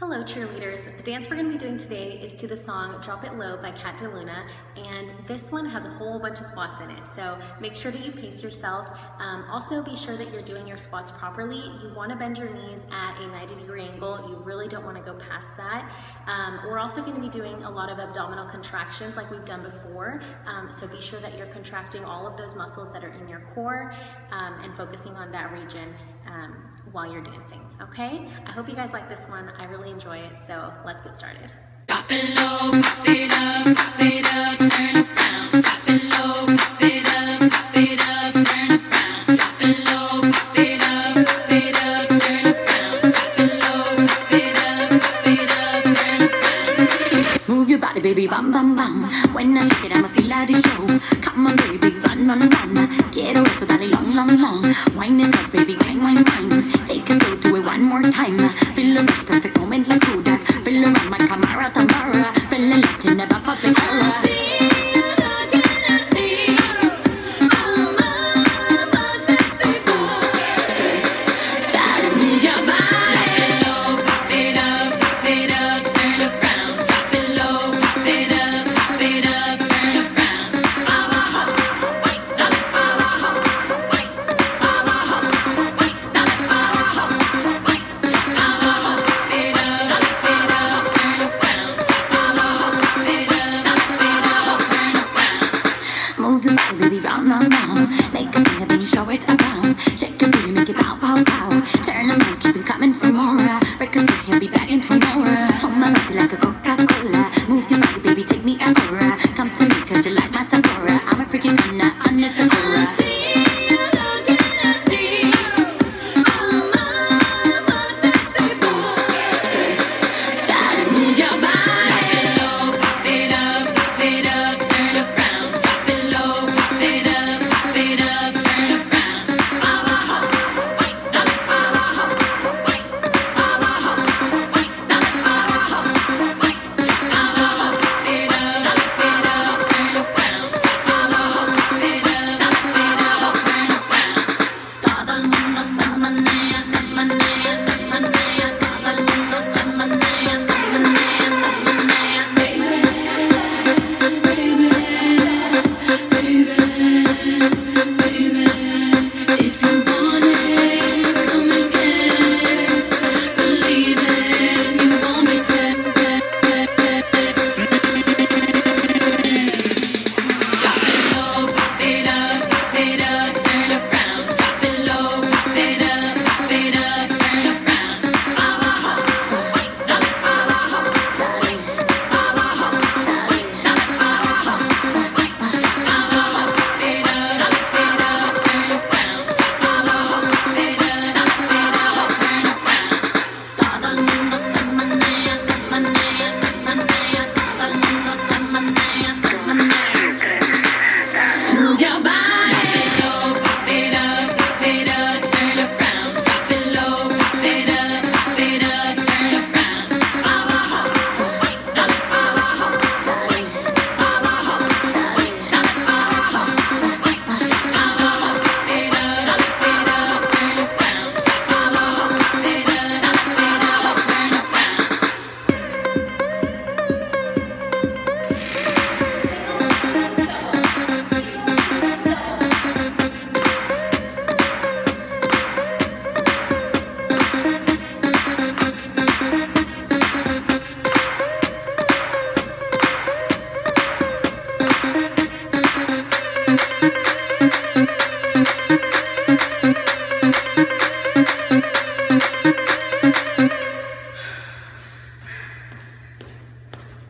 Hello cheerleaders, the dance we're going to be doing today is to the song Drop It Low by Kat DeLuna and this one has a whole bunch of squats in it so make sure that you pace yourself. Um, also be sure that you're doing your squats properly. You want to bend your knees at a 90 degree angle, you really don't want to go past that. Um, we're also going to be doing a lot of abdominal contractions like we've done before um, so be sure that you're contracting all of those muscles that are in your core um, and focusing on that region um, while you're dancing, okay? I hope you guys like this one. I really enjoy it, so let's get started. Move your body, baby, bam, bam, bam. When I shake it, I'ma feel like the show. Come on, baby, run, run, run. Quiero eso, dale long, long, long. Wine it up, baby, wine, wine, wine. Take a slow, do it one more time. Feel rush, perfect moment like Kodak. Feel around my camera, Tamara. Moving baby, round, round, round. Make a thing of show it around. Shake your booty, make it bow, bow, bow. Turn around, keep it coming for more. Breakfast, he'll be back in for more. Hold my pussy like a Coca-Cola. Move your body, baby, take me out. Come to me, cause you like my Sephora. I'm a freaking sinner, I'm your Sephora.